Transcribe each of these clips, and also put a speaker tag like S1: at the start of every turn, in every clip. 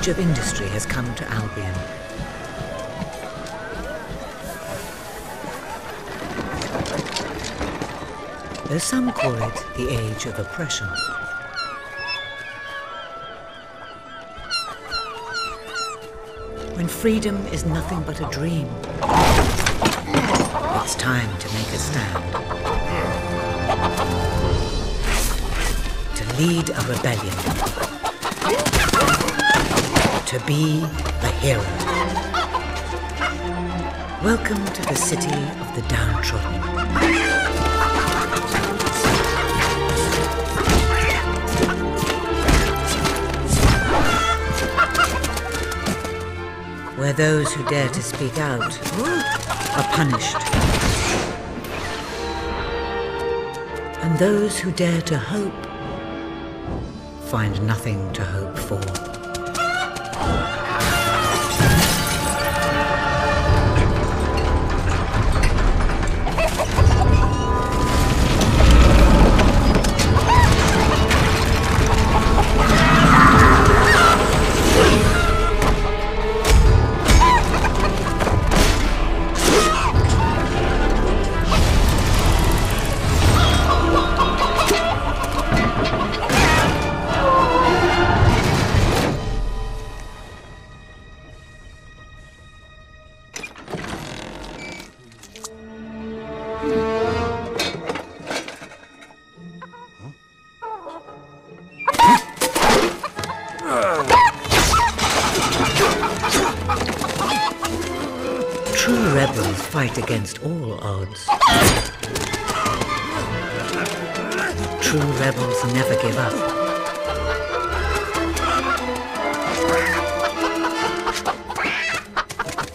S1: Age of industry has come to Albion. Though some call it the age of oppression. When freedom is nothing but a dream, it's time to make a stand. To lead a rebellion. To be a hero. Welcome to the city of the downtrodden. Where those who dare to speak out are punished. And those who dare to hope find nothing to hope for.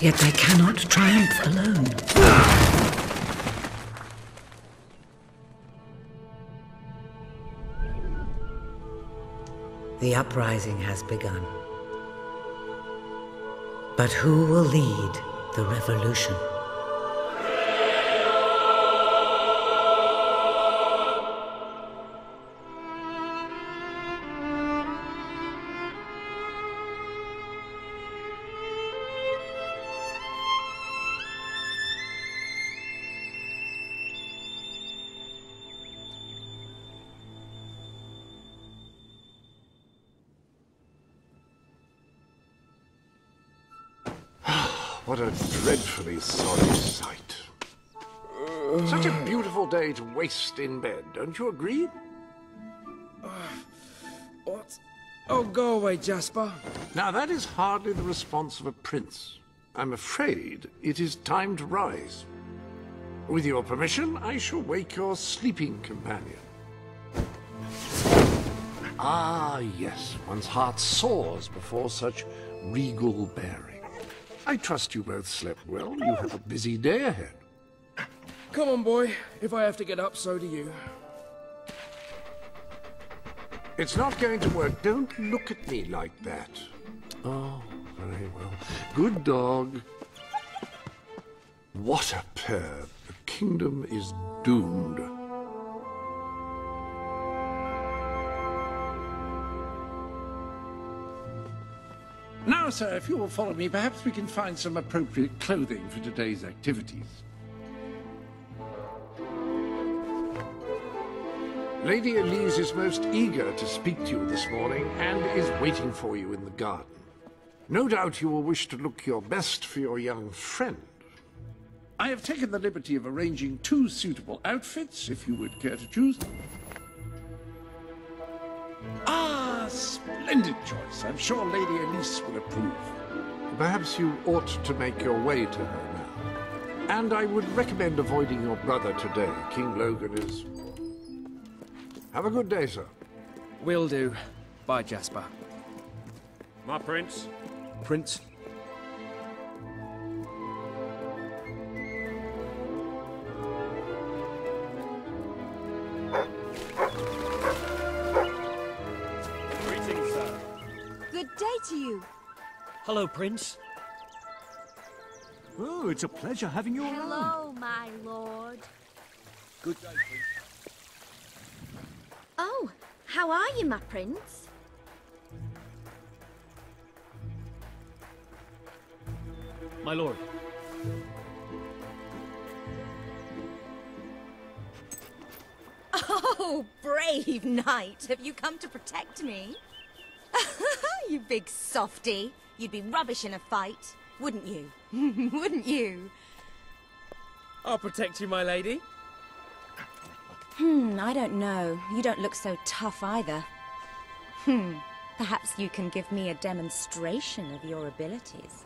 S1: Yet they cannot triumph alone. The uprising has begun. But who will lead the revolution?
S2: In bed, don't you agree?
S3: What? Oh, go away, Jasper.
S2: Now, that is hardly the response of a prince. I'm afraid it is time to rise. With your permission, I shall wake your sleeping companion. Ah, yes, one's heart soars before such regal bearing. I trust you both slept well. You have a busy day ahead.
S3: Come on, boy. If I have to get up, so do you.
S2: It's not going to work. Don't look at me like that. Oh, very well. Good dog. What a pair. The kingdom is doomed. Now, sir, if you will follow me, perhaps we can find some appropriate clothing for today's activities. Lady Elise is most eager to speak to you this morning and is waiting for you in the garden. No doubt you will wish to look your best for your young friend. I have taken the liberty of arranging two suitable outfits, if you would care to choose. Ah, splendid choice. I'm sure Lady Elise will approve. Perhaps you ought to make your way to her now. And I would recommend avoiding your brother today. King Logan is... Have a good day, sir.
S3: Will do. Bye, Jasper.
S4: My prince.
S3: Prince.
S4: Greetings, sir.
S5: Good day to you.
S4: Hello, Prince. Oh, it's a pleasure having you around.
S5: Hello, my lord.
S4: Good day, Prince.
S5: Oh, how are you, my prince?
S4: My lord.
S6: Oh, brave knight, have you come to protect me? you big softy. You'd be rubbish in a fight, wouldn't you? wouldn't you?
S3: I'll protect you, my lady.
S6: Hmm, I don't know. You don't look so tough either. Hmm, perhaps you can give me a demonstration of your abilities.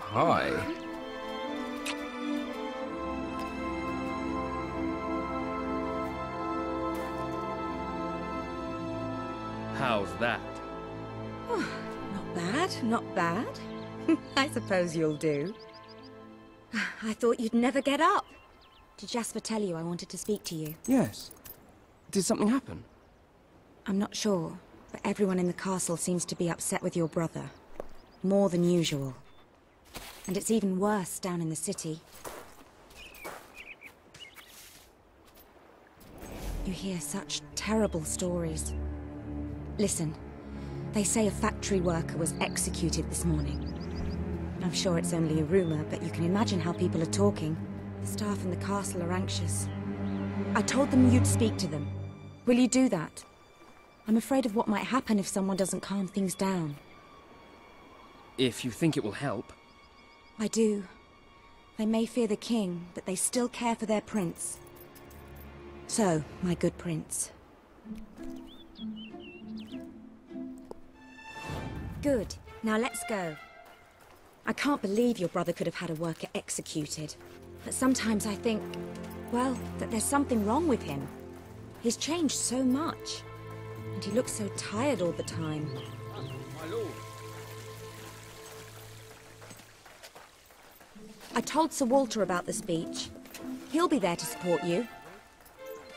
S3: Hi. How's that?
S6: Not bad, not bad. I suppose you'll do. I thought you'd never get up. Did Jasper tell you I wanted to speak to you?
S3: Yes. Did something happen?
S6: I'm not sure, but everyone in the castle seems to be upset with your brother. More than usual. And it's even worse down in the city. You hear such terrible stories. Listen, they say a factory worker was executed this morning. I'm sure it's only a rumor, but you can imagine how people are talking. The staff in the castle are anxious. I told them you'd speak to them. Will you do that? I'm afraid of what might happen if someone doesn't calm things down.
S3: If you think it will help.
S6: I do. They may fear the king, but they still care for their prince. So, my good prince. Good. Now let's go. I can't believe your brother could have had a worker executed. But sometimes I think, well, that there's something wrong with him. He's changed so much. And he looks so tired all the time. I told Sir Walter about the speech. He'll be there to support you.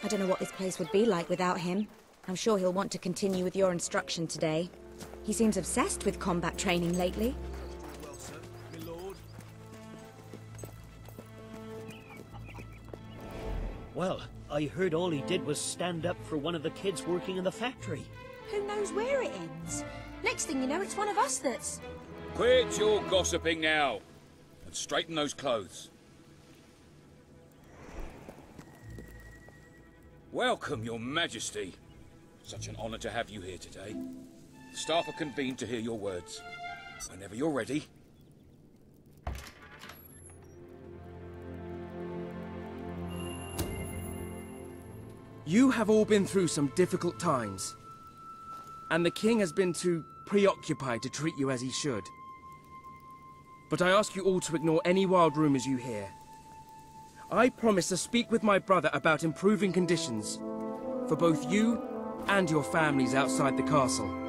S6: I don't know what this place would be like without him. I'm sure he'll want to continue with your instruction today. He seems obsessed with combat training lately.
S4: Well, sir, my lord.
S7: Well, I heard all he did was stand up for one of the kids working in the factory.
S5: Who knows where it ends? Next thing you know, it's one of us that's...
S8: Quit your gossiping now and straighten those clothes. Welcome, Your Majesty. Such an honor to have you here today. Staff are convened to hear your words. Whenever you're ready.
S3: You have all been through some difficult times. And the king has been too preoccupied to treat you as he should. But I ask you all to ignore any wild rumors you hear. I promise to speak with my brother about improving conditions for both you and your families outside the castle.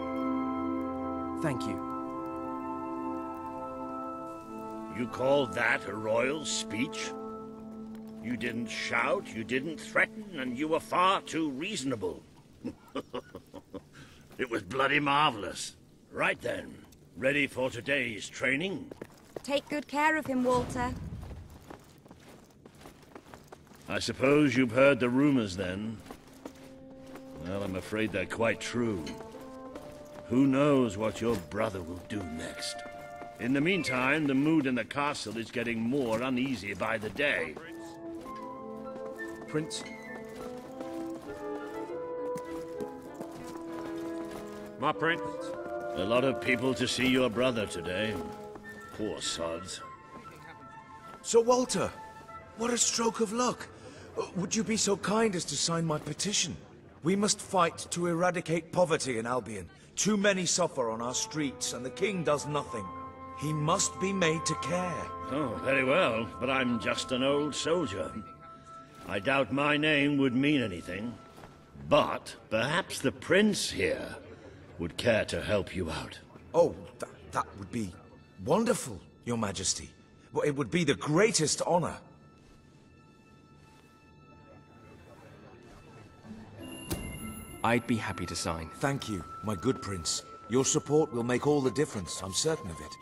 S3: Thank you.
S9: You call that a royal speech? You didn't shout, you didn't threaten, and you were far too reasonable. it was bloody marvelous. Right then, ready for today's training?
S6: Take good care of him, Walter.
S9: I suppose you've heard the rumors then? Well, I'm afraid they're quite true. Who knows what your brother will do next? In the meantime, the mood in the castle is getting more uneasy by the day.
S3: Prince,
S4: My prince.
S9: A lot of people to see your brother today. Poor sods.
S10: Sir Walter, what a stroke of luck. Would you be so kind as to sign my petition? We must fight to eradicate poverty in Albion. Too many suffer on our streets, and the king does nothing. He must be made to care.
S9: Oh, very well, but I'm just an old soldier. I doubt my name would mean anything. But perhaps the prince here would care to help you out.
S10: Oh, that, that would be wonderful, your majesty. It would be the greatest honor.
S3: I'd be happy to sign.
S10: Thank you, my good prince. Your support will make all the difference, I'm certain of it.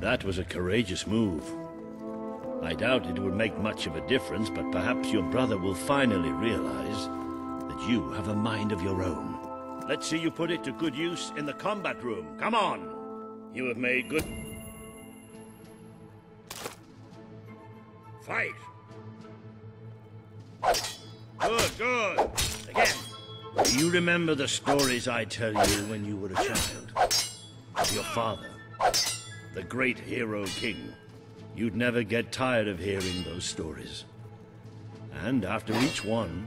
S9: That was a courageous move. I doubt it would make much of a difference, but perhaps your brother will finally realize that you have a mind of your own. Let's see you put it to good use in the combat room. Come on! You have made good... Fight! Good, good. Again. Do you remember the stories I tell you when you were a child? Of your father, the great hero king. You'd never get tired of hearing those stories. And after each one,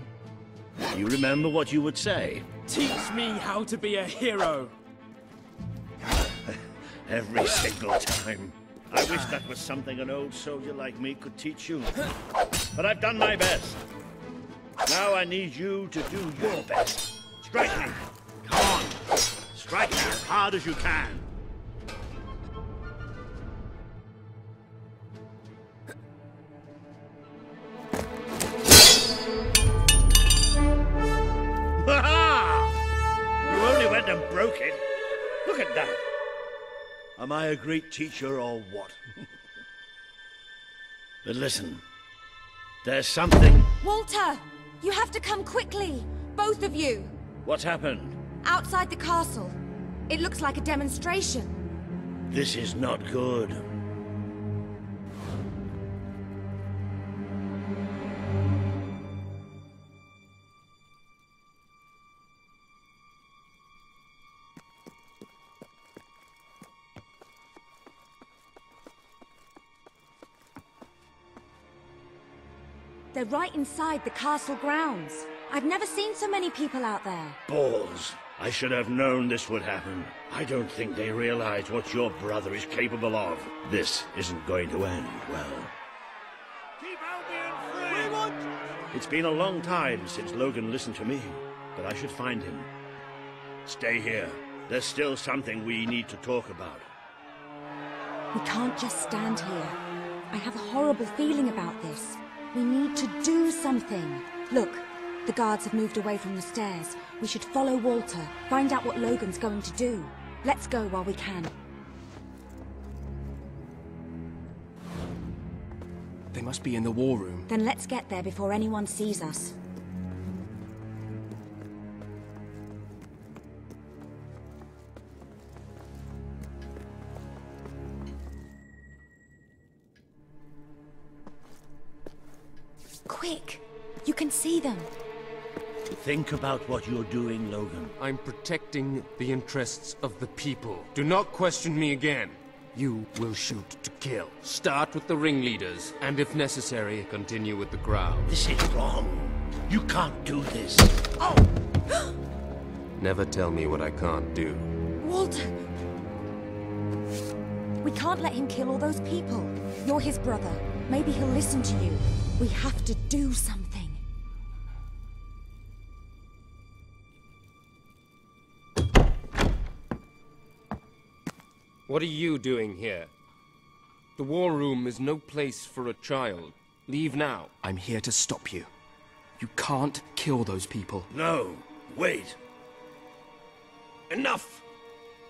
S9: you remember what you would say.
S3: Teach me how to be a hero!
S9: Every single time. I wish that was something an old soldier like me could teach you. But I've done my best. Now I need you to do your best. Strike me. Come on. Strike me as hard as you can. Am I a great teacher or what? but listen, there's something...
S6: Walter! You have to come quickly! Both of you!
S9: What's happened?
S6: Outside the castle. It looks like a demonstration.
S9: This is not good.
S6: They're right inside the castle grounds. I've never seen so many people out there.
S9: Balls. I should have known this would happen. I don't think they realize what your brother is capable of. This isn't going to end well.
S4: Keep Albion free! We want...
S9: It's been a long time since Logan listened to me, but I should find him. Stay here. There's still something we need to talk about.
S6: We can't just stand here. I have a horrible feeling about this. We need to do something. Look, the guards have moved away from the stairs. We should follow Walter, find out what Logan's going to do. Let's go while we can.
S3: They must be in the war room.
S6: Then let's get there before anyone sees us.
S9: Think about what you're doing, Logan.
S4: I'm protecting the interests of the people. Do not question me again. You will shoot to kill. Start with the ringleaders, and if necessary, continue with the crowd.
S9: This is wrong. You can't do this.
S6: Oh!
S4: Never tell me what I can't do.
S6: Walter! We can't let him kill all those people. You're his brother. Maybe he'll listen to you. We have to do something.
S4: What are you doing here? The war room is no place for a child. Leave now.
S3: I'm here to stop you. You can't kill those people.
S9: No, wait. Enough!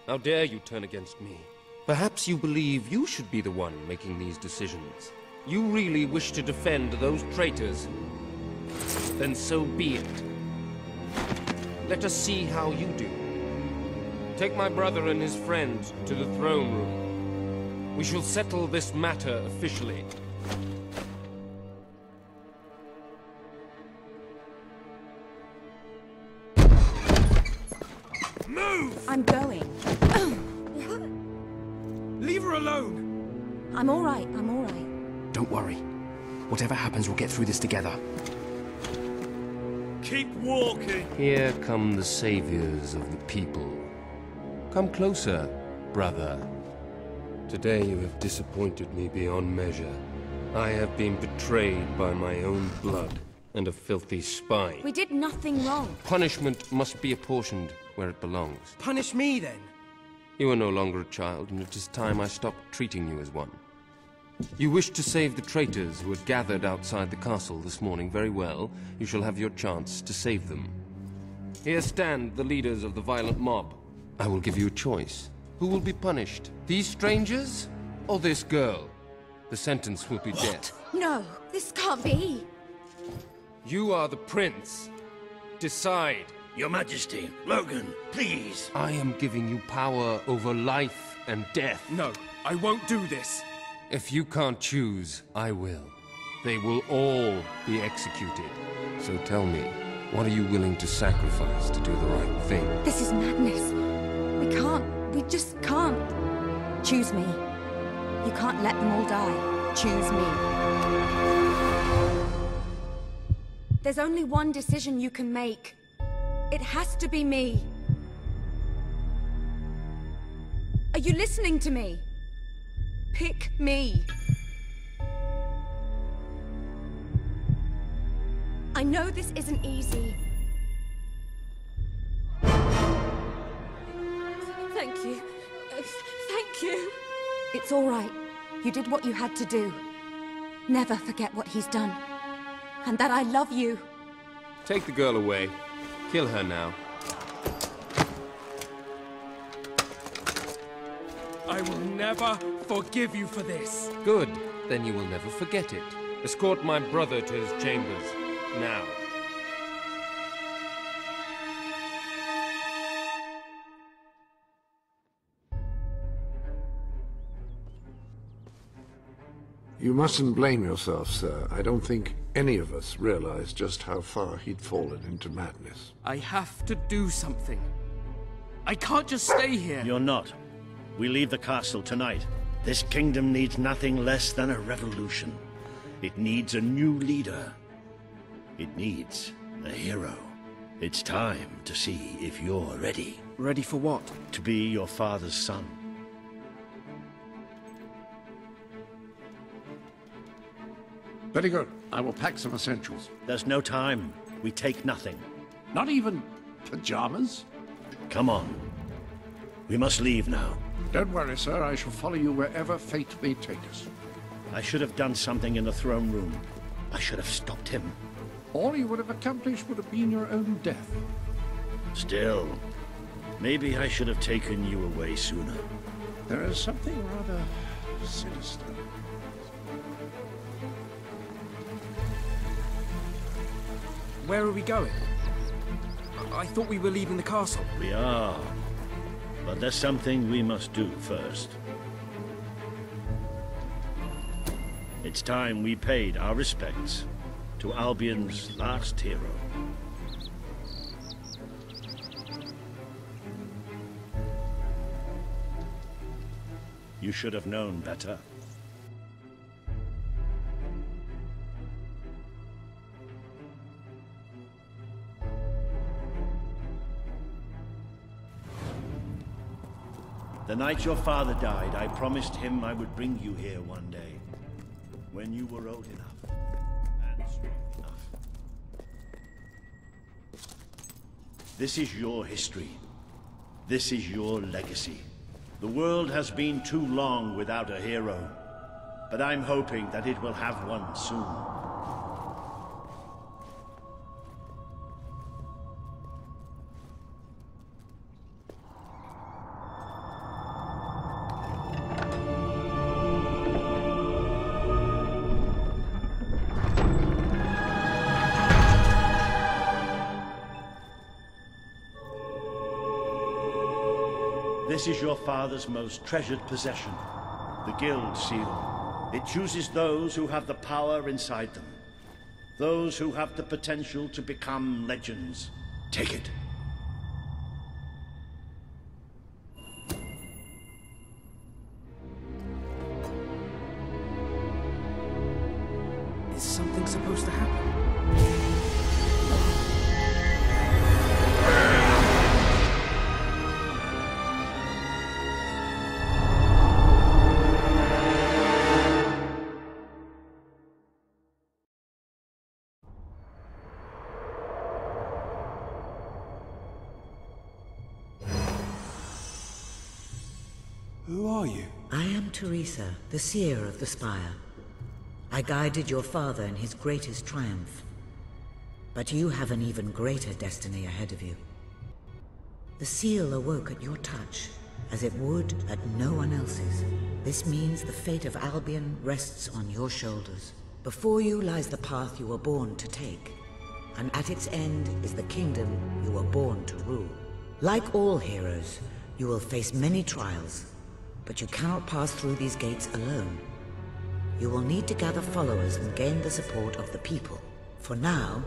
S4: How dare you turn against me? Perhaps you believe you should be the one making these decisions. You really wish to defend those traitors? Then so be it. Let us see how you do. Take my brother and his friends to the throne room. We shall settle this matter officially.
S3: Move!
S6: I'm going.
S3: Leave her alone!
S6: I'm all right, I'm all right.
S3: Don't worry. Whatever happens, we'll get through this together.
S9: Keep walking.
S4: Here come the saviors of the people. Come closer, brother. Today you have disappointed me beyond measure. I have been betrayed by my own blood and a filthy spy.
S6: We did nothing wrong.
S4: Punishment must be apportioned where it belongs.
S3: Punish me, then.
S4: You are no longer a child, and it is time I stopped treating you as one. You wish to save the traitors who had gathered outside the castle this morning very well. You shall have your chance to save them. Here stand the leaders of the violent mob. I will give you a choice. Who will be punished? These strangers or this girl? the sentence will be death.
S6: No, this can't be.
S4: You are the prince. Decide.
S9: Your Majesty, Logan, please.
S4: I am giving you power over life and death.
S3: No, I won't do this.
S4: If you can't choose, I will. They will all be executed. So tell me, what are you willing to sacrifice to do the right thing?
S6: This is madness. We can't. We just can't. Choose me. You can't let them all die. Choose me. There's only one decision you can make. It has to be me. Are you listening to me? Pick me. I know this isn't easy. Thank you. Uh, Thank you. It's all right. You did what you had to do. Never forget what he's done. And that I love you.
S4: Take the girl away. Kill her now.
S3: I will never forgive you for this.
S4: Good. Then you will never forget it. Escort my brother to his chambers. Now.
S2: You mustn't blame yourself, sir. I don't think any of us realized just how far he'd fallen into madness.
S3: I have to do something. I can't just stay here.
S9: You're not. We leave the castle tonight. This kingdom needs nothing less than a revolution. It needs a new leader. It needs a hero. It's time to see if you're ready.
S3: Ready for what?
S9: To be your father's son.
S2: Very good. I will pack some essentials.
S9: There's no time. We take nothing.
S2: Not even pajamas?
S9: Come on. We must leave now.
S2: Don't worry, sir. I shall follow you wherever fate may take us.
S9: I should have done something in the throne room. I should have stopped him.
S2: All you would have accomplished would have been your own death.
S9: Still, maybe I should have taken you away sooner.
S2: There is something rather sinister.
S3: Where are we going? I, I thought we were leaving the castle.
S9: We are. But there's something we must do first. It's time we paid our respects to Albion's last hero. You should have known better. The night your father died, I promised him I would bring you here one day. When you were old enough and strong enough. This is your history. This is your legacy. The world has been too long without a hero, but I'm hoping that it will have one soon. Father's most treasured possession, the Guild Seal. It chooses those who have the power inside them, those who have the potential to become legends. Take it.
S3: Is something supposed to happen?
S1: The seer of the spire. I guided your father in his greatest triumph. But you have an even greater destiny ahead of you. The seal awoke at your touch, as it would at no one else's. This means the fate of Albion rests on your shoulders. Before you lies the path you were born to take, and at its end is the kingdom you were born to rule. Like all heroes, you will face many trials, but you cannot pass through these gates alone. You will need to gather followers and gain the support of the people. For now,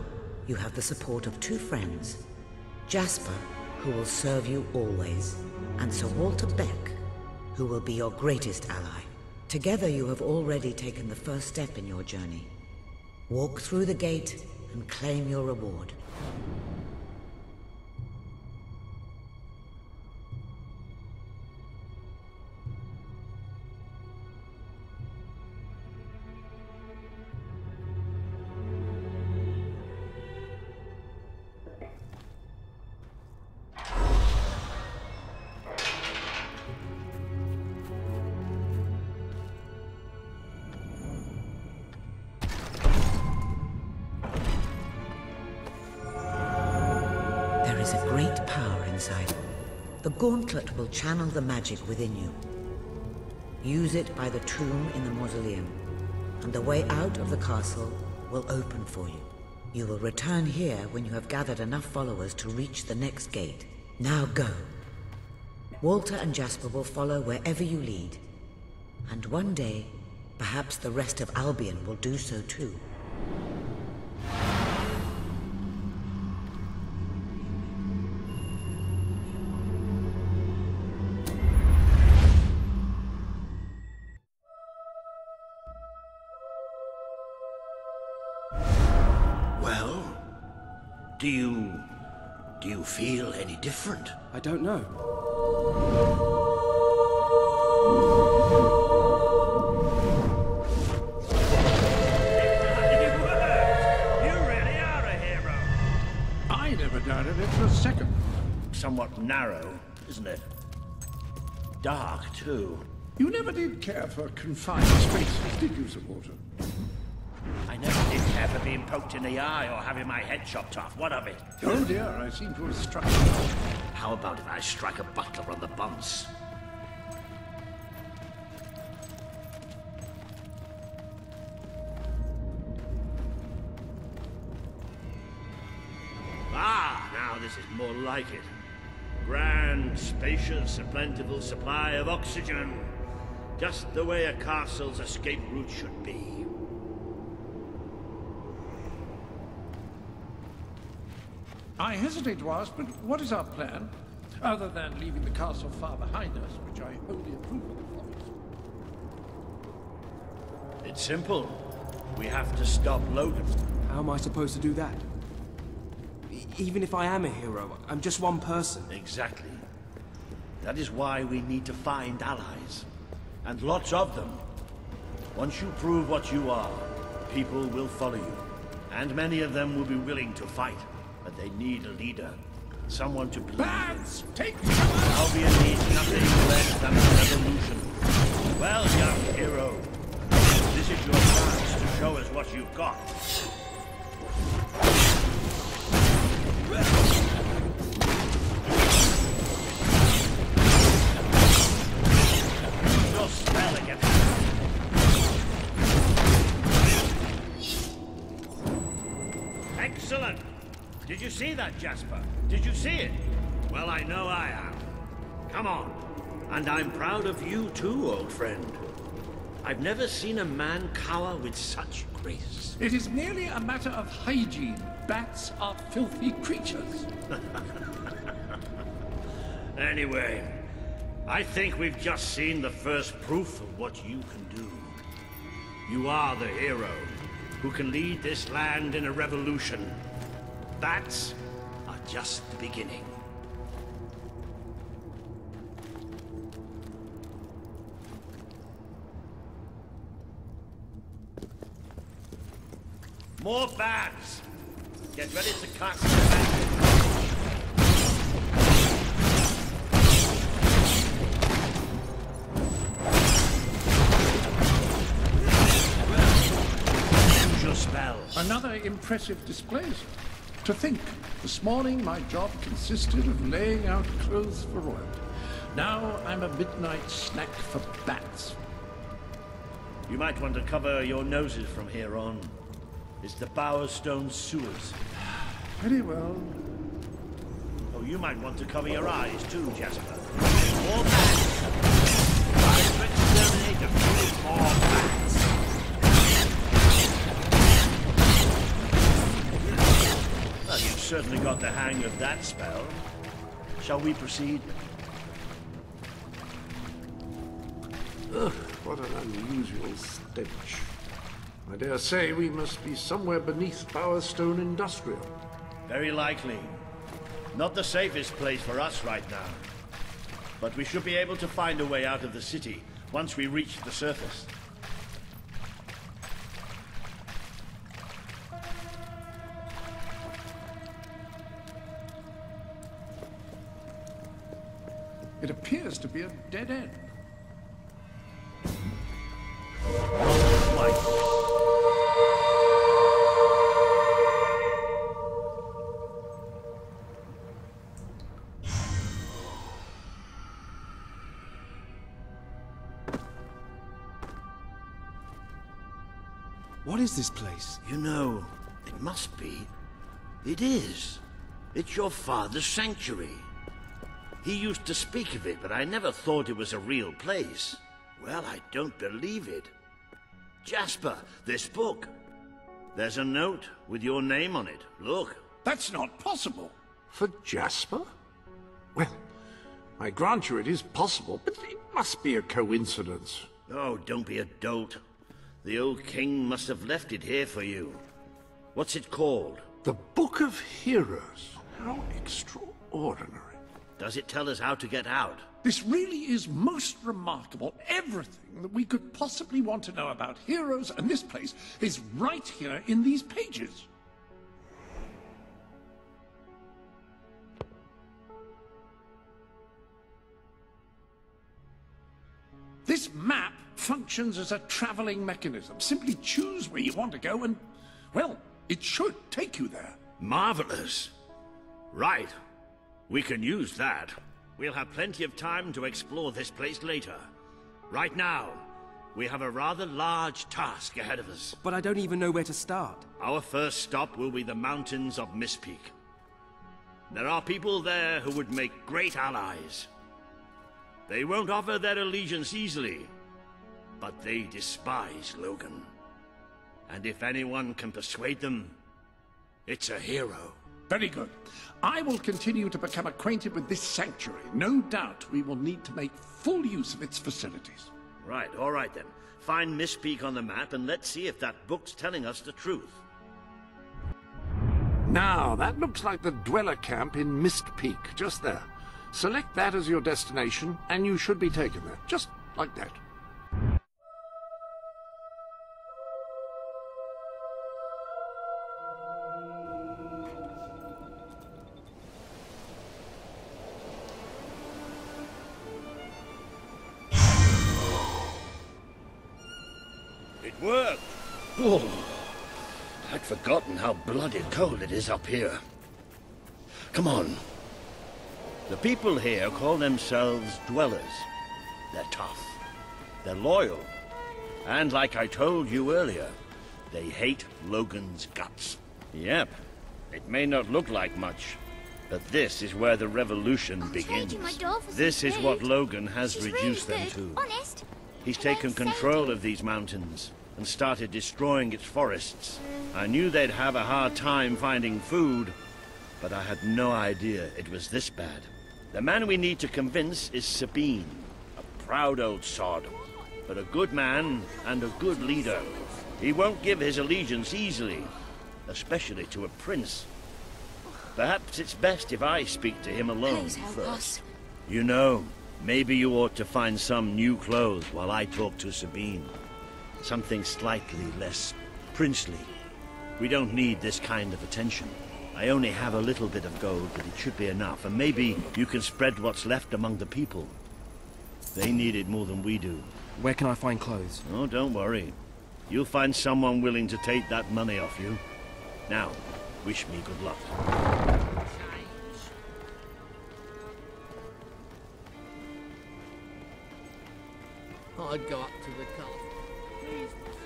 S1: you have the support of two friends, Jasper, who will serve you always, and Sir Walter Beck, who will be your greatest ally. Together you have already taken the first step in your journey. Walk through the gate and claim your reward. Will channel the magic within you. Use it by the tomb in the mausoleum, and the way out of the castle will open for you. You will return here when you have gathered enough followers to reach the next gate. Now go. Walter and Jasper will follow wherever you lead. And one day, perhaps the rest of Albion will do so too.
S11: Do you. do you feel any different?
S3: I don't know.
S9: You really are a hero.
S2: I never doubted it for a second.
S9: Somewhat narrow, isn't it? Dark, too.
S2: You never did care for confined spaces, did you, Sir
S9: being poked in the eye or having my head chopped off. What of it?
S2: Oh dear, I seem to have struck.
S11: How about if I strike a butler on the bumps?
S9: Ah, now this is more like it. Grand, spacious, and plentiful supply of oxygen. Just the way a castle's escape route should be.
S2: I hesitate to ask, but what is our plan? Other than leaving the castle far behind us, which I wholly approve of.
S9: It's simple. We have to stop Logan.
S3: How am I supposed to do that? E- even if I am a hero, I'm just one person.
S9: Exactly. That is why we need to find allies. And lots of them. Once you prove what you are, people will follow you. And many of them will be willing to fight. But they need a leader. Someone to believe
S2: Bats, take
S9: Albion needs nothing less than a revolution. Well, young hero. This is your chance to show us what you've got. Jasper? Did you see it? Well, I know I am. Come on. And I'm proud of you too, old friend. I've never seen a man cower with such grace.
S2: It is merely a matter of hygiene. Bats are filthy creatures.
S9: Anyway, I think we've just seen the first proof of what you can do. You are the hero who can lead this land in a revolution. Bats are just the beginning. More bats! Get ready to cast the spell.
S2: Another impressive display. Sir. To think, this morning my job consisted of laying out clothes for royalty. Now I'm a midnight snack for bats.
S9: You might want to cover your noses from here on. It's the Bowerstone sewers.
S2: Very well.
S9: Oh, you might want to cover your eyes too, Jasper. More bats! Try to exterminate a few more certainly got the hang of that spell. Shall we proceed?
S2: Ugh, what an unusual stench. I dare say we must be somewhere beneath Bowerstone Industrial.
S9: Very likely. Not the safest place for us right now. But we should be able to find a way out of the city once we reach the surface.
S2: It appears to be a dead end.
S3: What is this place?
S11: You know, it must be. It is. It's your father's sanctuary. He used to speak of it, but I never thought it was a real place. Well, I don't believe it. Jasper, this book. There's a note with your name on it. Look.
S2: That's not possible. For Jasper? Well, I grant you it is possible, but it must be a coincidence.
S11: Oh, don't be a dolt. The old king must have left it here for you. What's it called?
S2: The Book of Heroes. How extraordinary.
S11: Does it tell us how to get out?
S2: This really is most remarkable. Everything that we could possibly want to know about heroes and this place is right here in these pages. This map functions as a traveling mechanism. Simply choose where you want to go and, well, it should take you there.
S11: Marvelous. Right. We can use that. We'll have plenty of time to explore this place later. Right now, we have a rather large task ahead of us.
S3: But I don't even know where to start.
S11: Our first stop will be the mountains of Mistpeak. There are people there who would make great allies. They won't offer their allegiance easily, but they despise Logan. And if anyone can persuade them, it's a hero.
S2: Very good. I will continue to become acquainted with this sanctuary. No doubt we will need to make full use of its facilities.
S11: Right, all right then. Find Mistpeak on the map and let's see if that book's telling us the truth.
S2: Now, that looks like the dweller camp in Mist Peak, just there. Select that as your destination, and you should be taken there, just like that.
S11: Bloody cold it is up here. Come on. The people here call themselves dwellers. They're tough. They're loyal. And like I told you earlier, they hate Logan's guts.
S9: Yep. It may not look like much, but this is where the revolution begins.
S12: my doll
S9: This is what. Logan has
S12: She's
S9: reduced
S12: really
S9: them to.
S12: Honest.
S9: He's
S12: I
S9: taken control of these mountains and started destroying its forests. I knew they'd have a hard time finding food, but I had no idea it was this bad. The man we need to convince is Sabine, a proud old sod, but a good man and a good leader. He won't give his allegiance easily, especially to a prince. Perhaps it's best if I speak to him alone
S6: Please help
S9: first.
S6: us.
S9: You know, maybe you ought to find some new clothes while I talk to Sabine. Something slightly less princely. We don't need this kind of attention. I only have a little bit of gold, but it should be enough, and maybe you can spread what's left among the people. They need it more than we do.
S3: Where can I find clothes?
S9: Oh, don't worry. You'll find someone willing to take that money off you. Now, wish me good luck.
S13: I'd go up to the castle.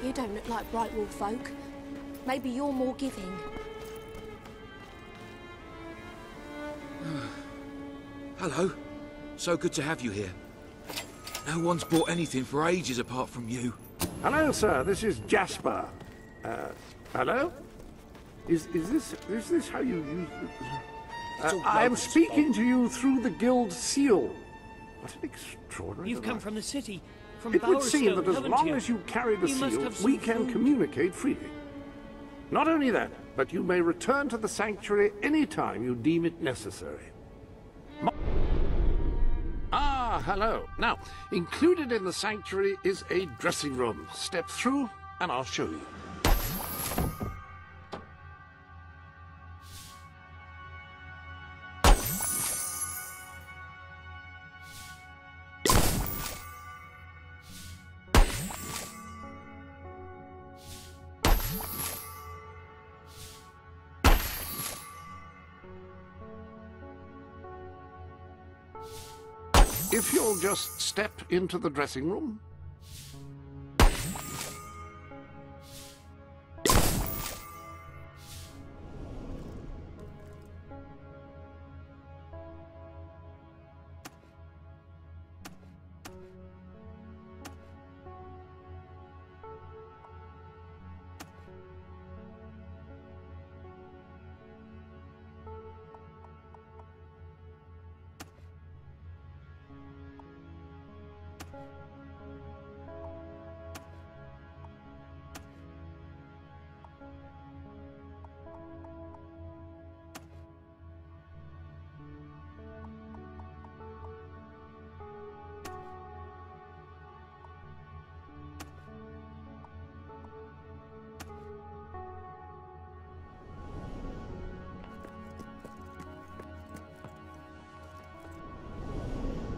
S14: You don't look like Brightwall folk. Maybe you're more giving.
S10: Hello. So good to have you here. No one's bought anything for ages apart from you.
S2: Hello, sir. This is Jasper. Uh, hello? Is is this is this how you use?
S7: It's
S2: Uh, I am speaking to you through the guild seal. What an extraordinary.
S7: You've come from the city, from
S2: It would seem that as long
S7: you?
S2: as you carry the
S7: You
S2: seal, we can
S7: food.
S2: communicate freely. Not only that, but you may return to the sanctuary any time you deem it necessary. Ah, hello. Now, included in the sanctuary is a dressing room. Step through, and I'll show you. Just step into the dressing room.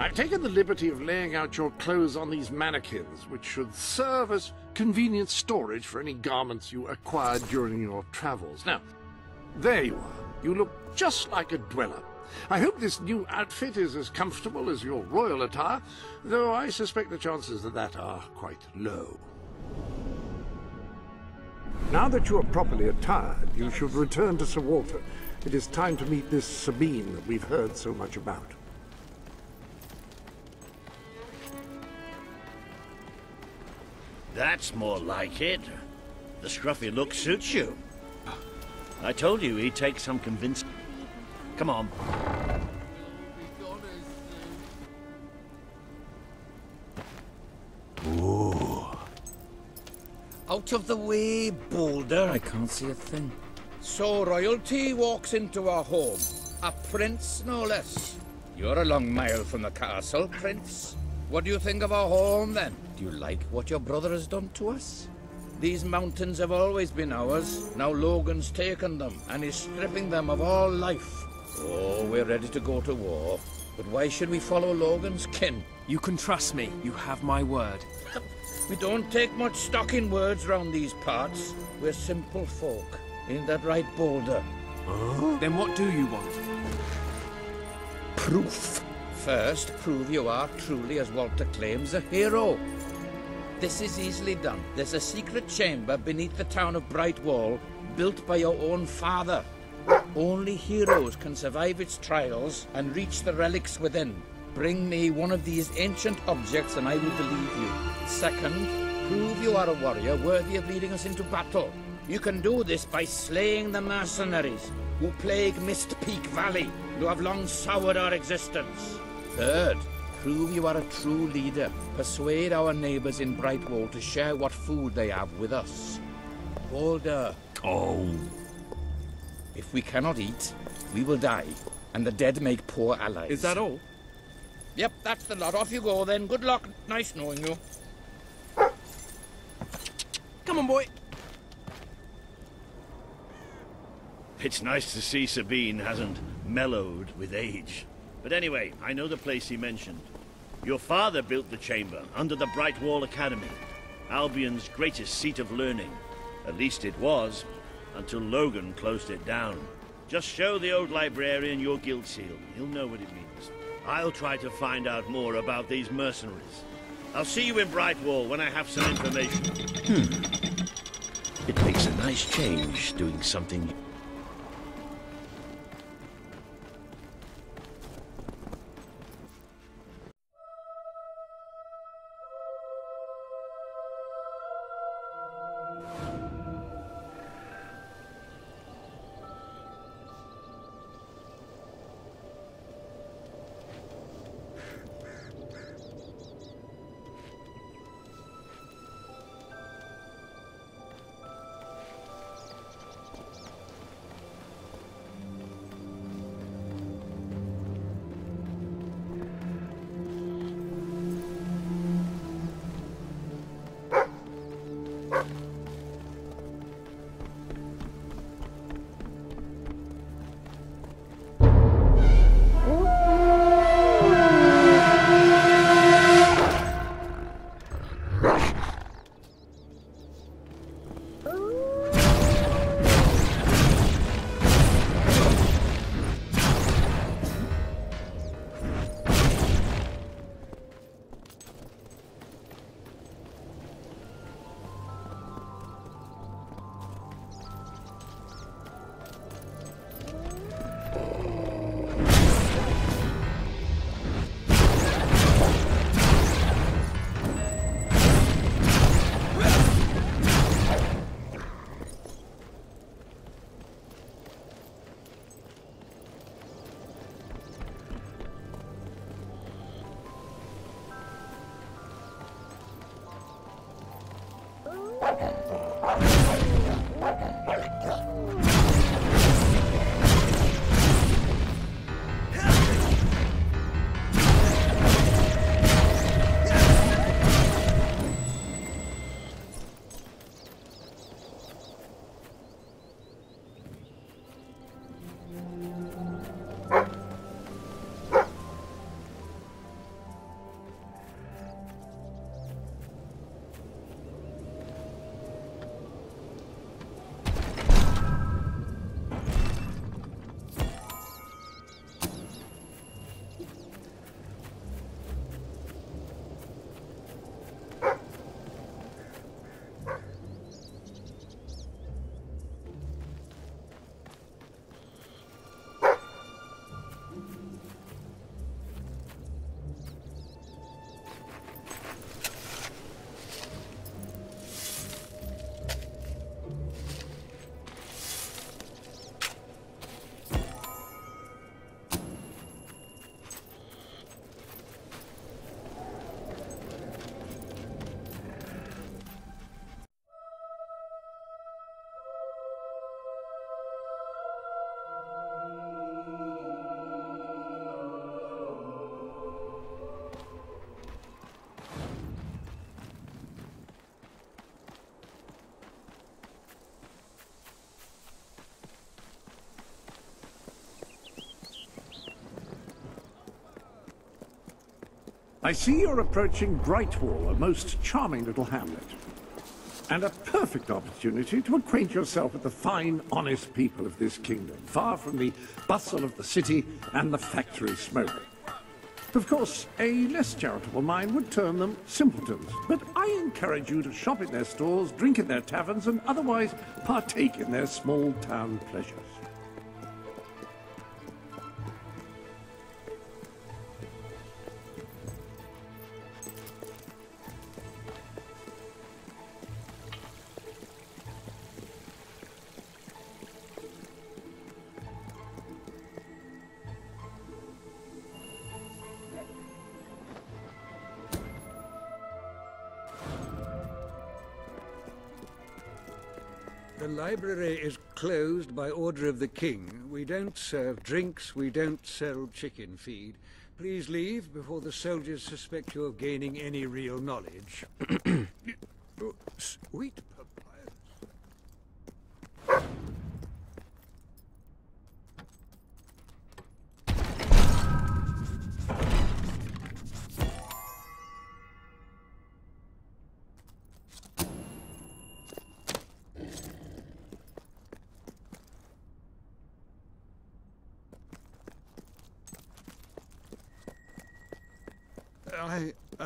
S2: I've taken the liberty of laying out your clothes on these mannequins, which should serve as convenient storage for any garments you acquired during your travels. Now, there you are. You look just like a dweller. I hope this new outfit is as comfortable as your royal attire, though I suspect the chances of that are quite low. Now that you are properly attired, you should return to Sir Walter. It is time to meet this Sabine that we've heard so much about.
S9: That's more like it. The scruffy look suits you. I told you he'd take some convincing. Come on.
S8: Ooh. Out of the way, Boulder.
S3: I can't see a thing.
S8: So royalty walks into our home. A prince, no less. You're a long mile from the castle, prince. What do you think of our home, then? Do you like what your brother has done to us? These mountains have always been ours. Now Logan's taken them, and is stripping them of all life. Oh, we're ready to go to war. But why should we follow Logan's kin?
S3: You can trust me. You have my word.
S8: We don't take much stock in words round these parts. We're simple folk. Ain't that right, Boulder?
S3: Then what do you want?
S8: Proof. First, prove you are truly, as Walter claims, a hero. This is easily done. There's a secret chamber beneath the town of Brightwall, built by your own father. Only heroes can survive its trials and reach the relics within. Bring me one of these ancient objects and I will believe you. Second, prove you are a warrior worthy of leading us into battle. You can do this by slaying the mercenaries who plague Mist Peak Valley, and who have long soured our existence. Third, prove you are a true leader. Persuade our neighbors in Brightwall to share what food they have with us. Boulder.
S15: Oh.
S8: If we cannot eat, we will die, and the dead make poor allies.
S3: Is that all?
S8: Yep, that's the lot. Off you go then. Good luck. Nice knowing you.
S3: Come on, boy.
S9: It's nice to see Sabine hasn't mellowed with age. But anyway, I know the place he mentioned. Your father built the chamber under the Brightwall Academy, Albion's greatest seat of learning. At least it was, until Logan closed it down. Just show the old librarian your guild seal. He'll know what it means. I'll try to find out more about these mercenaries.
S11: I'll see you in Brightwall when I have some information.
S9: Hmm. It makes a nice change doing something
S2: I see you're approaching Brightwall, a most charming little hamlet. And a perfect opportunity to acquaint yourself with the fine, honest people of this kingdom, far from the bustle of the city and the factory smoke. Of course, a less charitable mind would term them simpletons, but I encourage you to shop in their stores, drink in their taverns, and otherwise partake in their small town pleasures.
S16: Library is closed by order of the king. We don't serve drinks, we don't sell chicken feed. Please leave before the soldiers suspect you of gaining any real knowledge. Sweet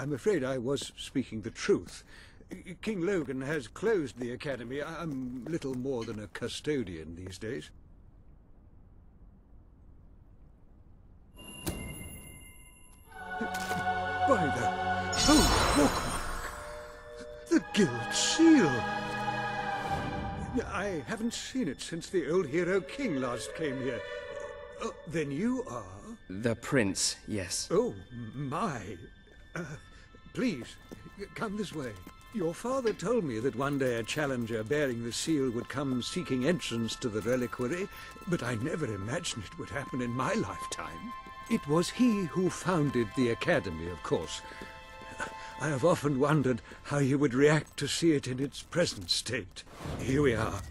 S16: I'm afraid I was speaking the truth. King Logan has closed the academy. I'm little more than a custodian these days. By the holy bookmark! The Guild Seal! I haven't seen it since the old hero king last came here. Oh, then you are?
S3: The prince, yes.
S16: Oh, my. Uh, please, come this way. Your father told me that one day a challenger bearing the seal would come seeking entrance to the reliquary, but I never imagined it would happen in my lifetime. It was he who founded the Academy, of course. I have often wondered how he would react to see it in its present state. Here we are.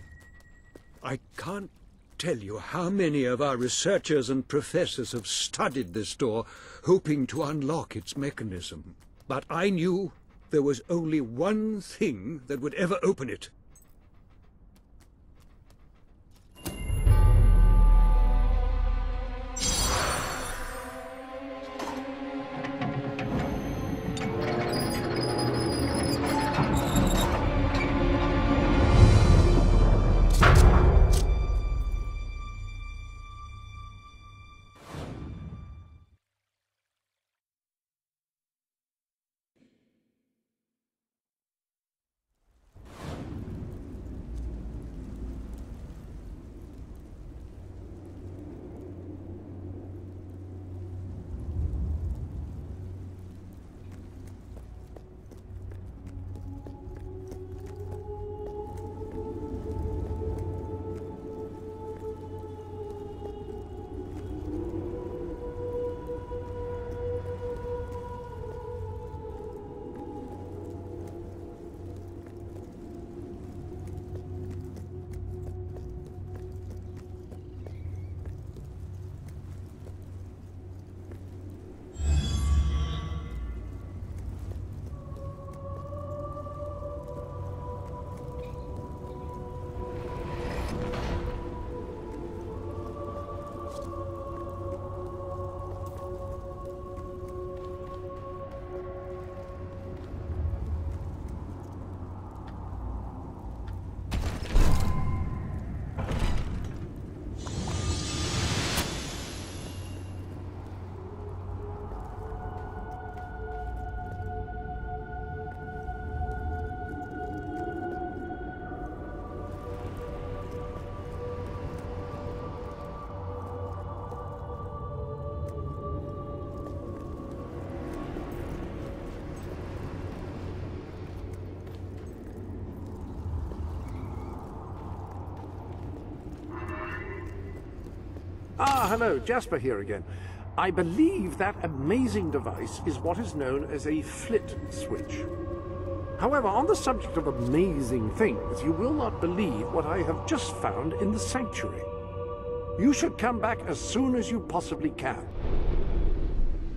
S16: I can't tell you how many of our researchers and professors have studied this door, hoping to unlock its mechanism. But I knew there was only one thing that would ever open it.
S2: Ah, hello, Jasper here again. I believe that amazing device is what is known as a flit switch. However, on the subject of amazing things, you will not believe what I have just found in the sanctuary. You should come back as soon as you possibly can.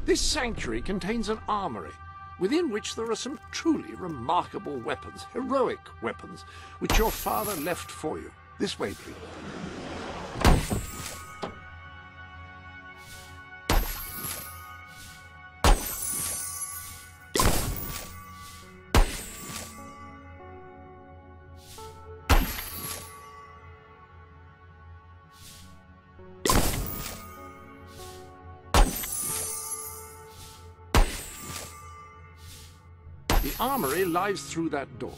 S2: This sanctuary contains an armory, within which there are some truly remarkable weapons, heroic weapons, which your father left for you. This way, please. Armory lies through that door.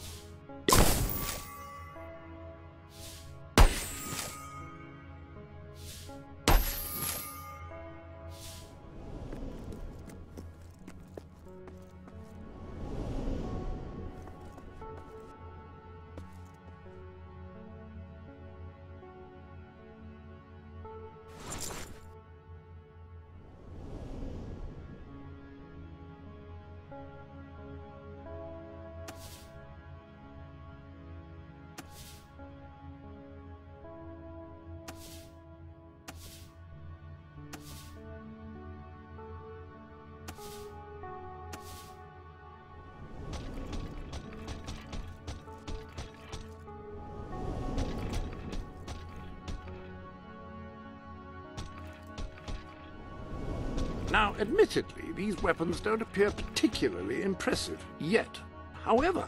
S2: Admittedly, these weapons don't appear particularly impressive yet. However,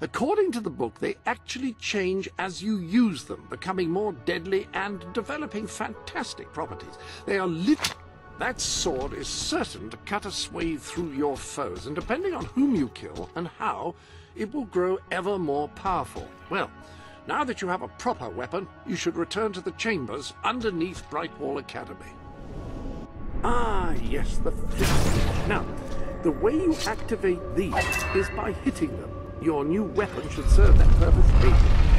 S2: according to the book, they actually change as you use them, becoming more deadly and developing fantastic properties. They are lit. That sword is certain to cut a swathe through your foes, and depending on whom you kill and how, it will grow ever more powerful. Well, now that you have a proper weapon, you should return to the chambers underneath Brightwall Academy. Ah, yes, the fifth. Now, the way you activate these is by hitting them. Your new weapon should serve that purpose ably.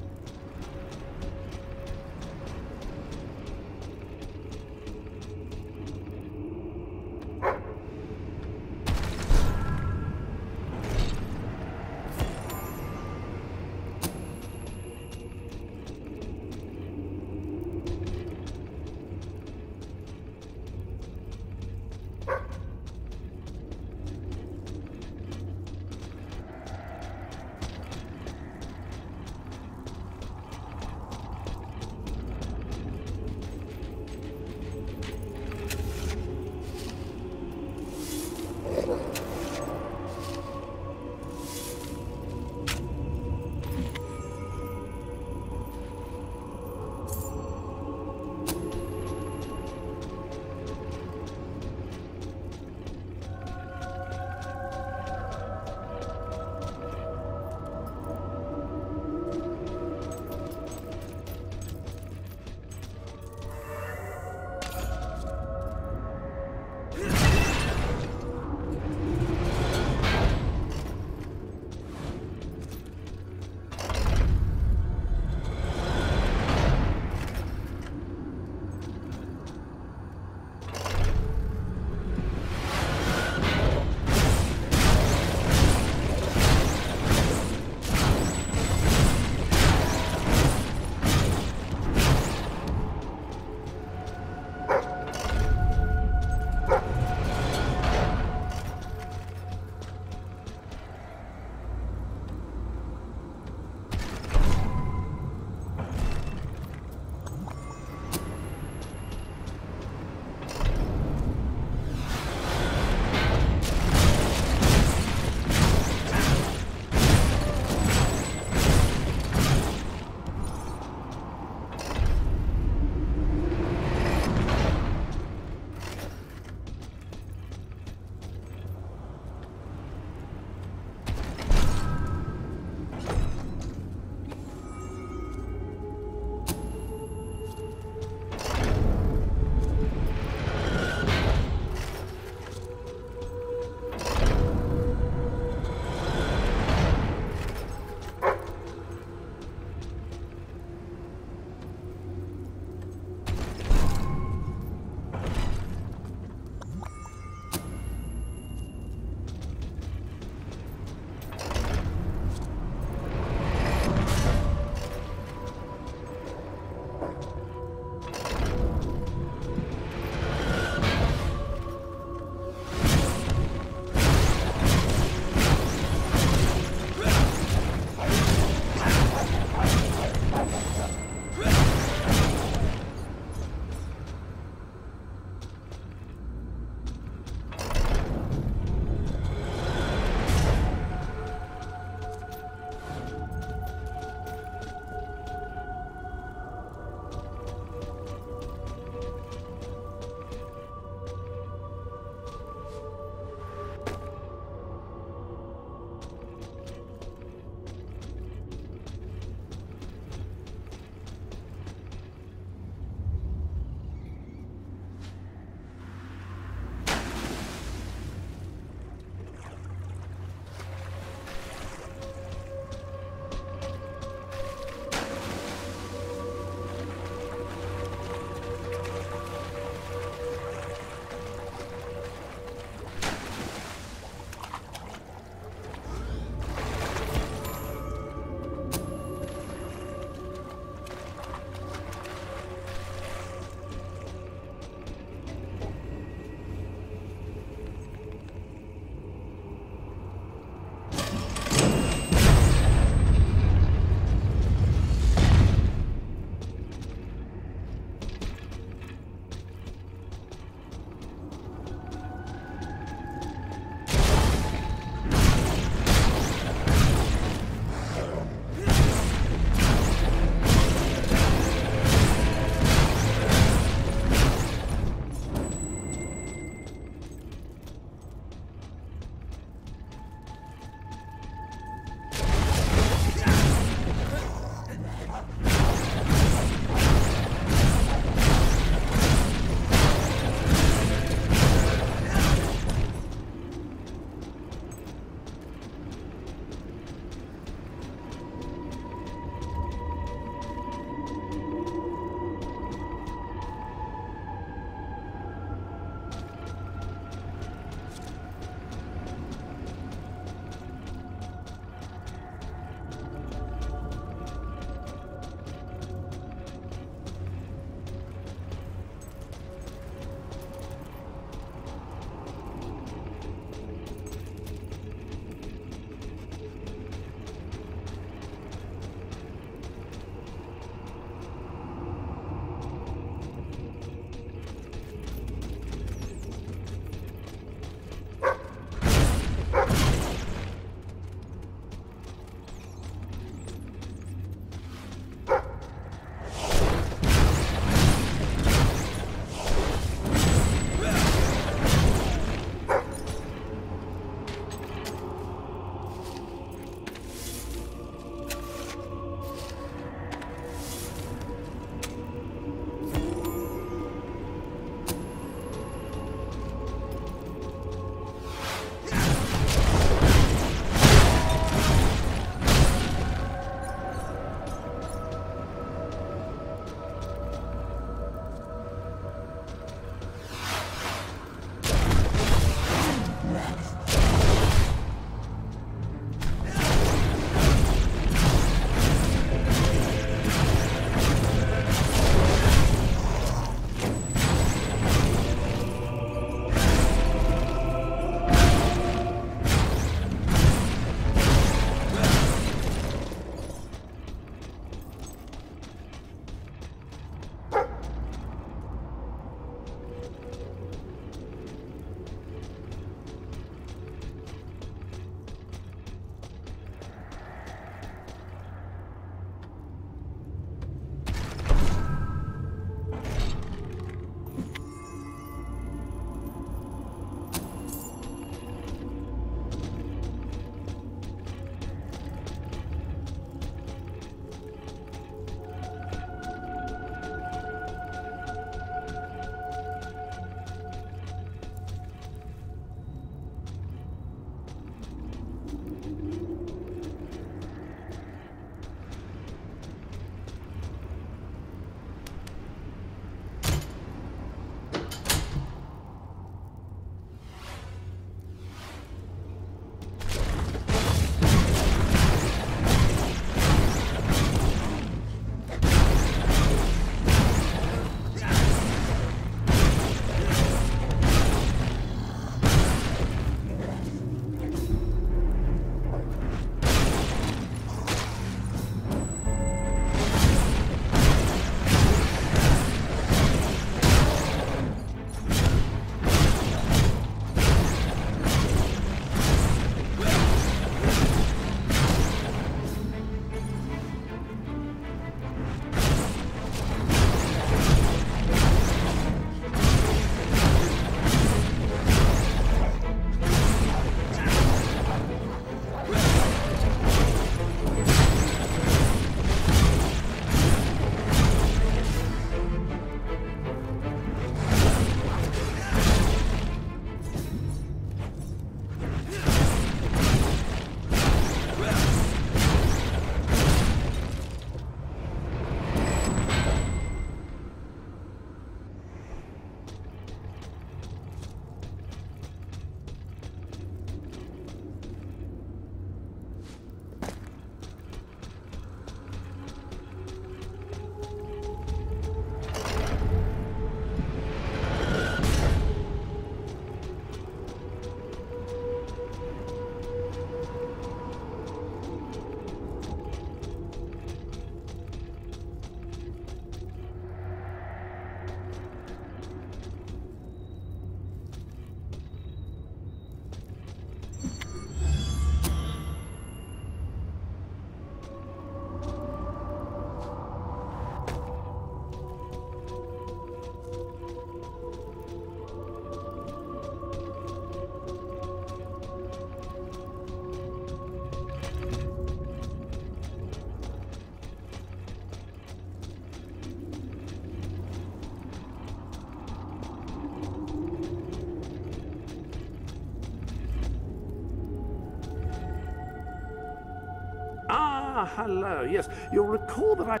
S2: Hello. Yes, you'll recall that I...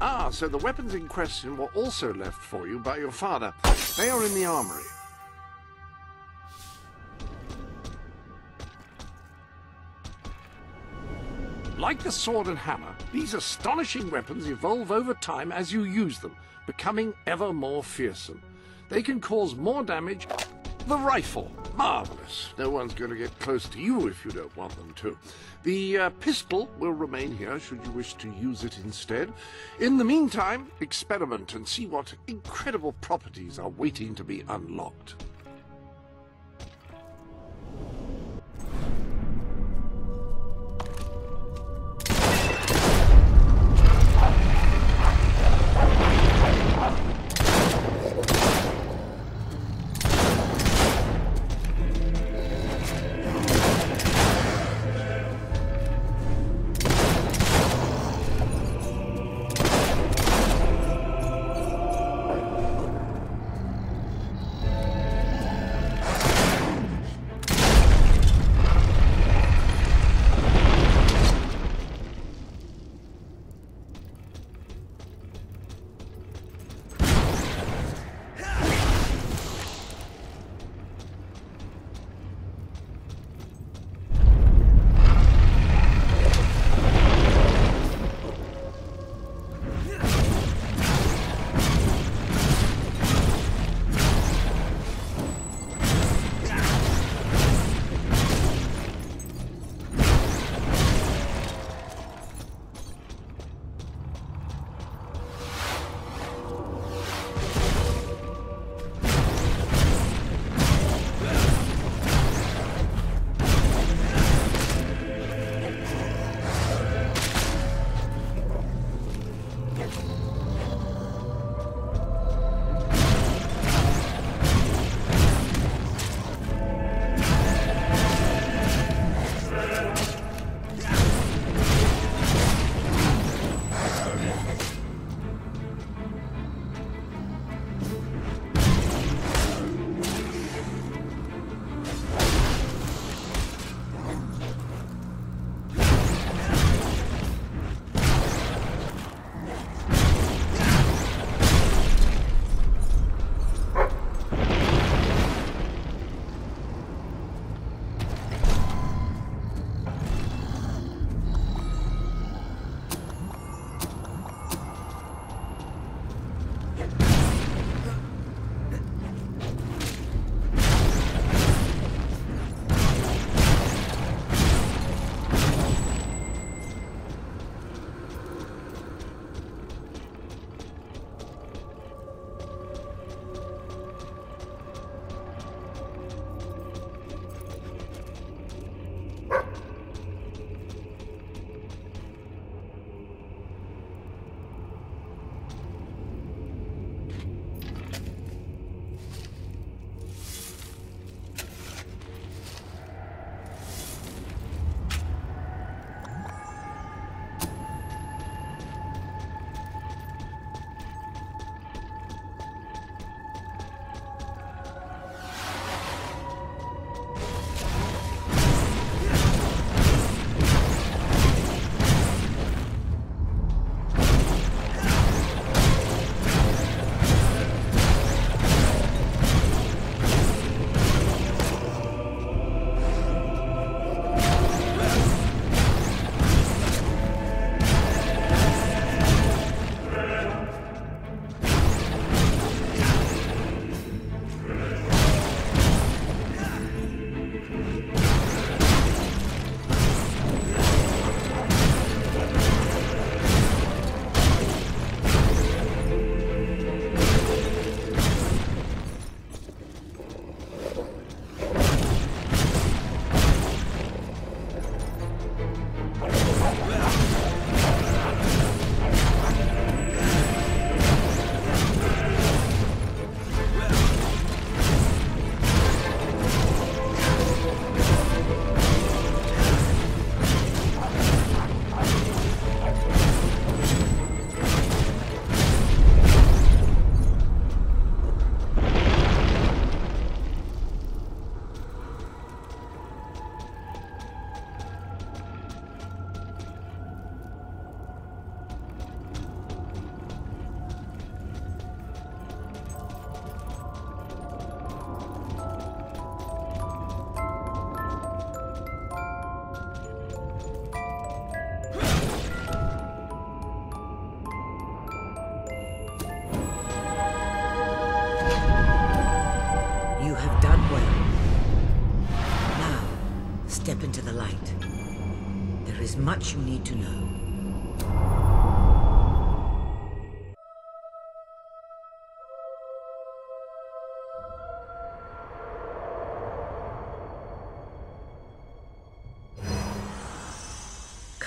S2: Ah, so the weapons in question were also left for you by your father. They are in the armory. Like the sword and hammer, these astonishing weapons evolve over time as you use them, becoming ever more fearsome. They can cause more damage. The rifle, marvelous. No one's going to get close to you if you don't want them to. The uh, pistol will remain here should you wish to use it instead. In the meantime, experiment and see what incredible properties are waiting to be unlocked.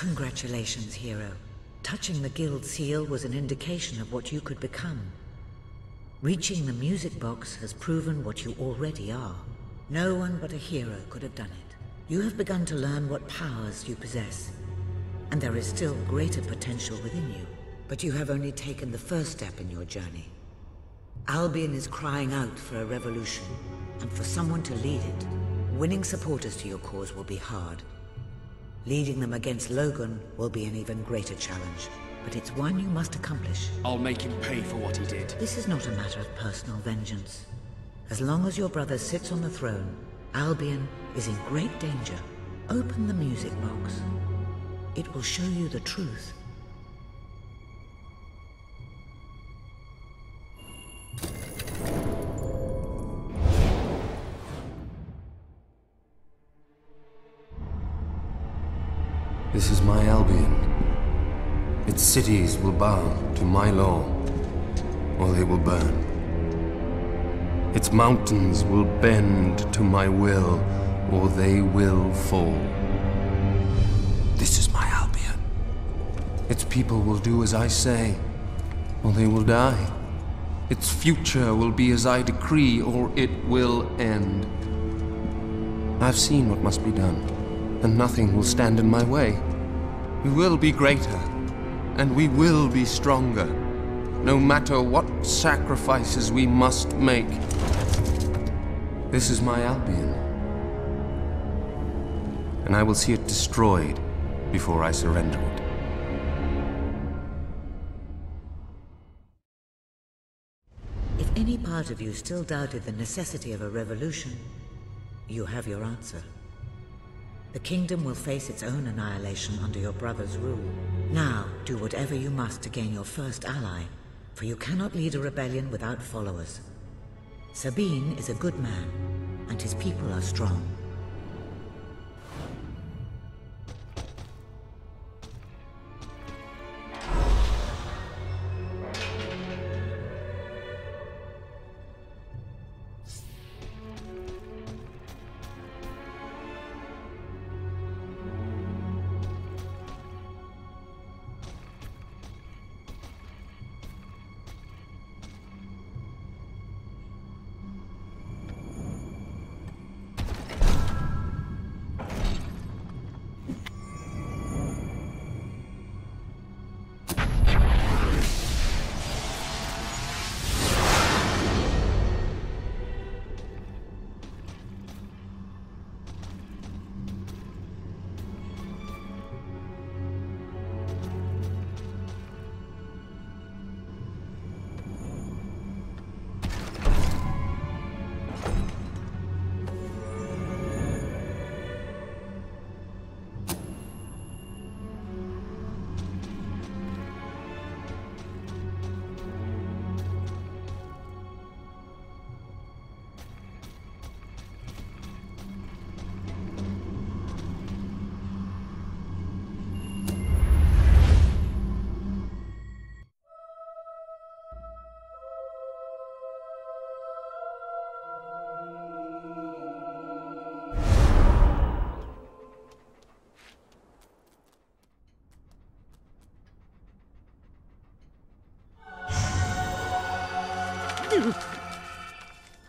S1: Congratulations, hero. Touching the guild seal was an indication of what you could become. Reaching the music box has proven what you already are. No one but a hero could have done it. You have begun to learn what powers you possess, and there is still greater potential within you. But you have only taken the first step in your journey. Albion is crying out for a revolution, and for someone to lead it. Winning supporters to your cause will be hard. Leading them against Logan will be an even greater challenge, but it's one you must accomplish.
S3: I'll make him pay for what he did.
S1: This is not a matter of personal vengeance. As long as your brother sits on the throne, Albion is in great danger. Open the music box. It will show you the truth.
S4: Cities will bow to my law, or they will burn. Its mountains will bend to my will, or they will fall. This is my Albion. Its people will do as I say, or they will die. Its future will be as I decree, or it will end. I've seen what must be done, and nothing will stand in my way. We will be greater, and we will be stronger, no matter what sacrifices we must make. This is my Albion, and I will see it destroyed before I surrender it.
S1: If any part of you still doubted the necessity of a revolution, you have your answer. The kingdom will face its own annihilation under your brother's rule. Now, do whatever you must to gain your first ally, for you cannot lead a rebellion without followers. Sabine is a good man, and his people are strong.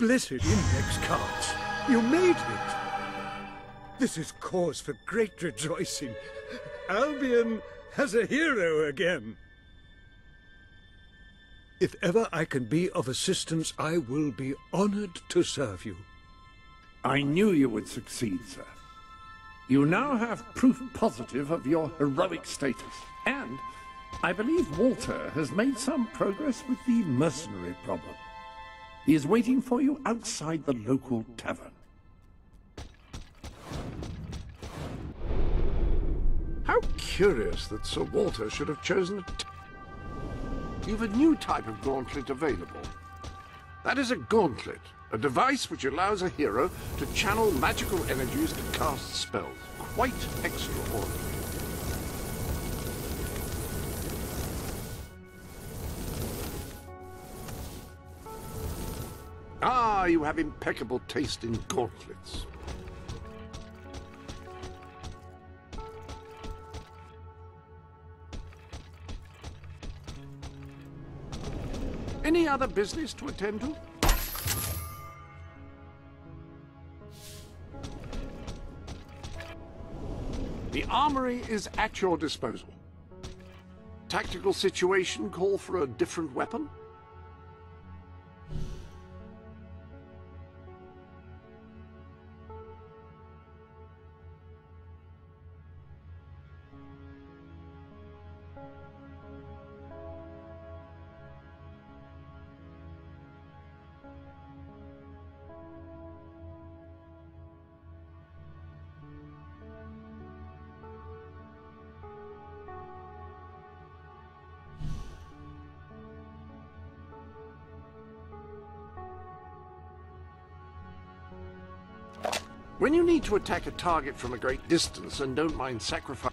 S16: Blessed index cards. You made it. This is cause for great rejoicing. Albion has a hero again. If ever I can be of assistance, I will be honored to serve you.
S2: I knew you would succeed, sir. You now have proof positive of your heroic status. And I believe Walter has made some progress with the mercenary problem. He is waiting for you outside the local tavern. How curious that Sir Walter should have chosen a... T You've a new type of gauntlet available. That is a gauntlet, a device which allows a hero to channel magical energies to cast spells. quite extraordinary. Ah, you have impeccable taste in gauntlets. Any other business to attend to? The armory is at your disposal. Tactical situation call for a different weapon? To attack a target from a great distance and don't mind sacrificing...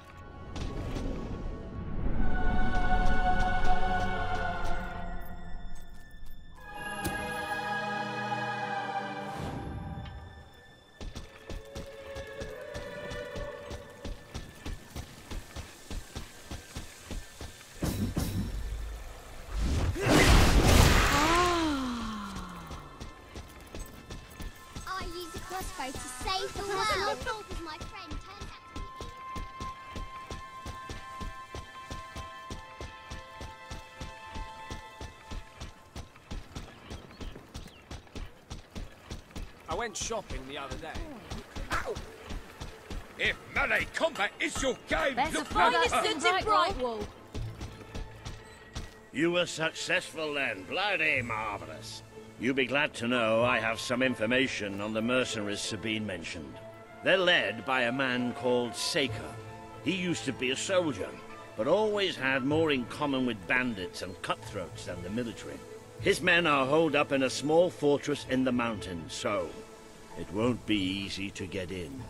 S17: combat is your game,
S18: There's a
S17: look
S18: fine
S17: no
S18: distance in. Brightwall.
S9: You were successful then. Bloody marvelous. You'll be glad to know I have some information on the mercenaries Sabine mentioned. They're led by a man called Saker. He used to be a soldier, but always had more in common with bandits and cutthroats than the military. His men are holed up in a small fortress in the mountains, so it won't be easy to get in.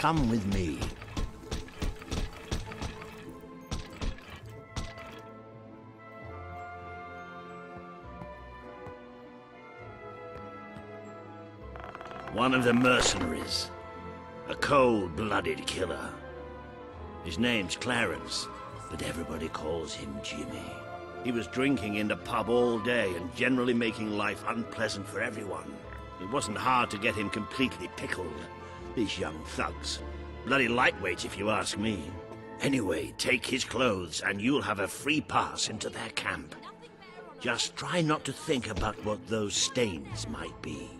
S9: Come with me. One of the mercenaries. A cold-blooded killer. His name's Clarence, but everybody calls him Jimmy. He was drinking in the pub all day and generally making life unpleasant for everyone. It wasn't hard to get him completely pickled. These young thugs. Bloody lightweight, if you ask me. Anyway, take his clothes and you'll have a free pass into their camp. Just try not to think about what those stains might be.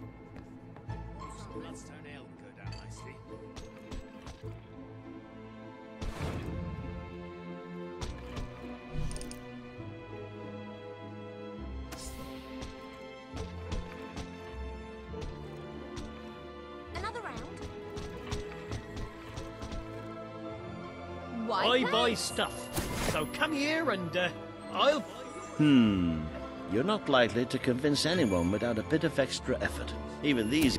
S7: So come here and uh, I'll.
S9: Hmm. You're not likely to convince anyone without a bit of extra effort. Even these...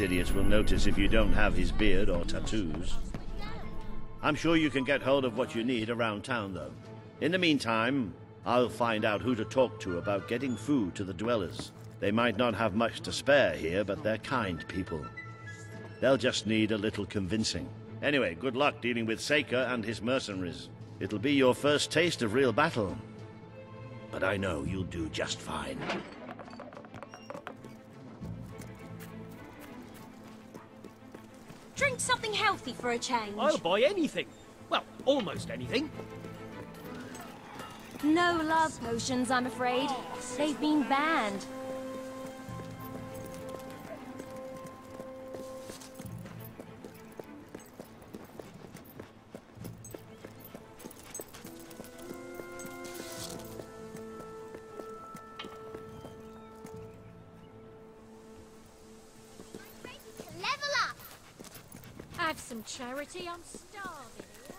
S9: Idiots will notice if you don't have his beard or tattoos. I'm sure you can get hold of what you need around town, though. In the meantime, I'll find out who to talk to about getting food to the dwellers. They might not have much to spare here, but they're kind people. They'll just need a little convincing. Anyway, good luck dealing with Saker and his mercenaries. It'll be your first taste of real battle. But I know you'll do just fine.
S5: Drink something healthy for a change.
S7: I'll buy anything. Well, almost anything.
S18: No love potions, I'm afraid. They've been banned. I'm ready to Level up!
S6: Have some charity, I'm starving.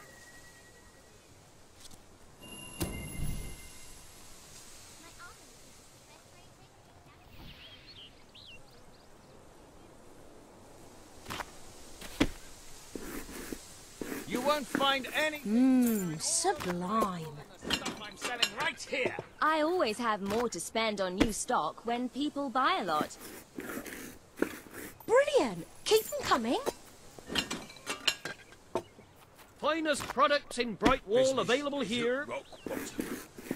S18: Find any
S6: Mmm, sublime.
S18: stuff I'm selling right here.
S6: I always have more to spend on new stock when people buy a lot. Brilliant! Keep them coming.
S7: Finest products in Brightwall available here.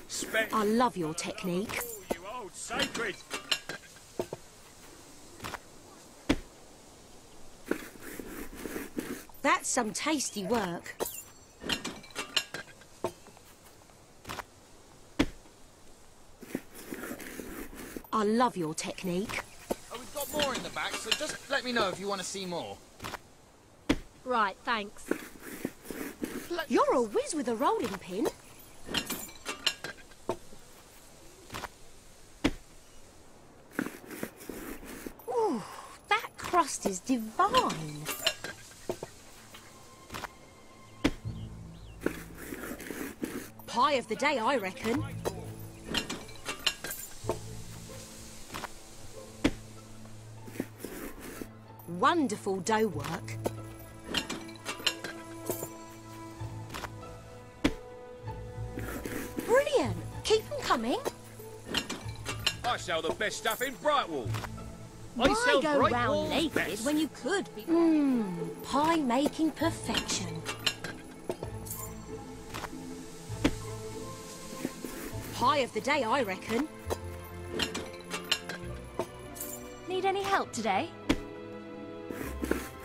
S18: Spend
S6: I love your technique.
S18: you old sacred.
S6: That's some tasty work. I love your technique.
S18: Oh, we've got more in the back, so just let me know if you want to see more.
S6: Right, thanks. You're a whiz with a rolling pin. Ooh, that crust is divine. Pie of the day, I reckon. Wonderful dough work. Brilliant! Keep them coming.
S17: I sell the best stuff in Brightwall.
S6: Why
S7: sell
S6: go round naked
S7: best.
S6: when you could be... Mmm, pie making perfection. Pie of the day, I reckon. Need any help today?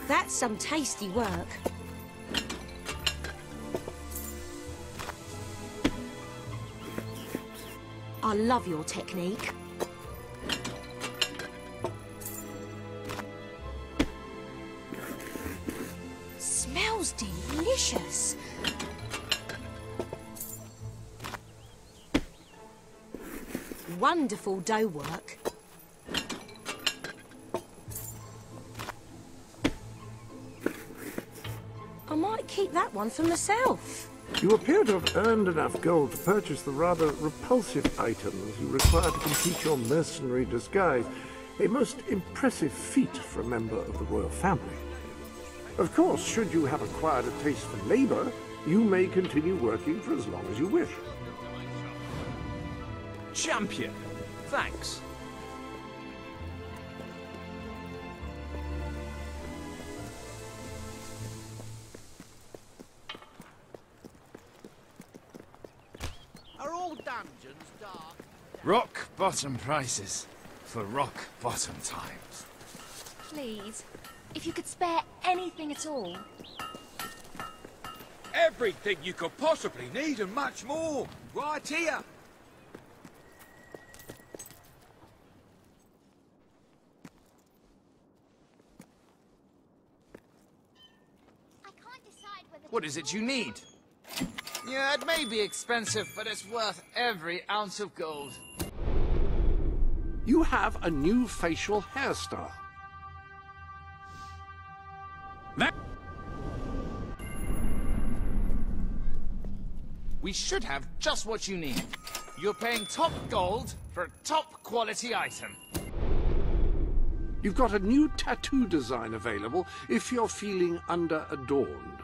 S6: That's some tasty work. I love your technique. Smells delicious. Wonderful dough work. Keep that one for myself.
S2: You appear to have earned enough gold to purchase the rather repulsive items you require to complete your mercenary disguise. A most impressive feat for a member of the royal family. Of course, should you have acquired a taste for labor, you may continue working for as long as you wish.
S19: Champion! Thanks.
S20: Bottom prices for rock bottom times.
S6: Please, if you could spare anything at all.
S17: Everything you could possibly need and much more. Right here.
S12: I can't decide
S20: What is it you need? Yeah, it may be expensive, but it's worth every ounce of gold.
S2: You have a new facial hairstyle.
S20: That... We should have just what you need. You're paying top gold for a top quality item.
S2: You've got a new tattoo design available if you're feeling under-adorned.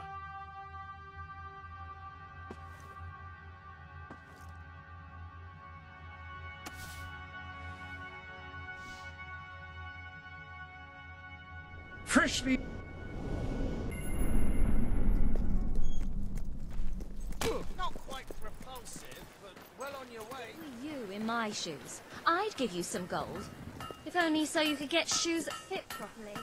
S2: Freshly...
S20: Not quite repulsive, but well on your way.
S6: You in my shoes. I'd give you some gold. If only so you could get shoes that fit properly.